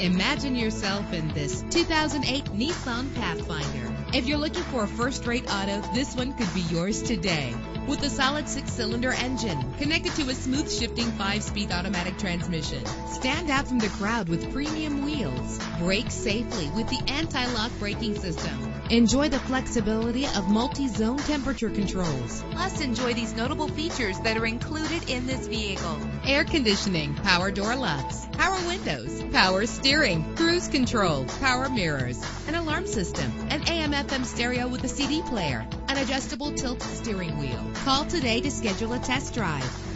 Imagine yourself in this 2008 Nissan Pathfinder. If you're looking for a first-rate auto, this one could be yours today. With a solid six-cylinder engine connected to a smooth shifting five-speed automatic transmission. Stand out from the crowd with premium wheels. Brake safely with the anti-lock braking system. Enjoy the flexibility of multi-zone temperature controls. Plus, enjoy these notable features that are included in this vehicle. Air conditioning, power door locks, power windows, power steering, cruise control, power mirrors, an alarm system, an AM FM stereo with a CD player, an adjustable tilt steering wheel. Call today to schedule a test drive.